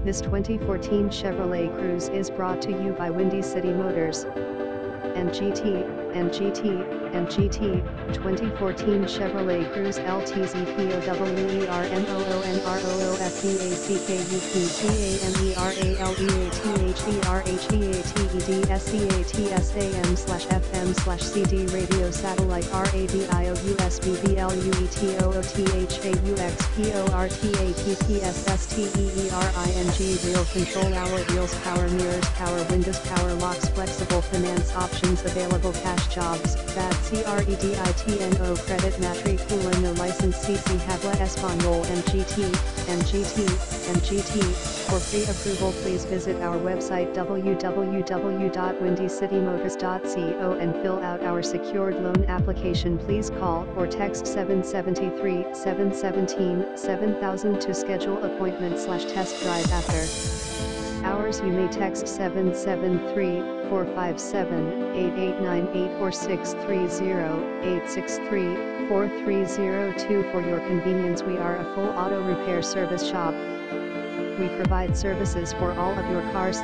This 2014 Chevrolet Cruze is brought to you by Windy City Motors. And GT, and GT, and GT, 2014 Chevrolet Cruze LTZ POWERMONROOFDACKUPCAUPEATHERHEATEDSCATSAM slash FM slash CD radio satellite RADIO USB BLUETOOTHAUXPORTAPPSSTEERING Wheel Control Hour Wheels Power Mirrors Power Windows Power Locks Flexible Finance Options Available Cash Jobs VAT CREDITNO Credit Matricula No License CC Habla Espanol and GT, and GT, and GT. For free approval please visit our website www.windycitymotors.co and fill out our secured loan application please call or text 773 717 7000 to schedule appointment slash test drive after. Hours you may text 773-457-8898 or 630-863-4302 for your convenience. We are a full auto repair service shop. We provide services for all of your cars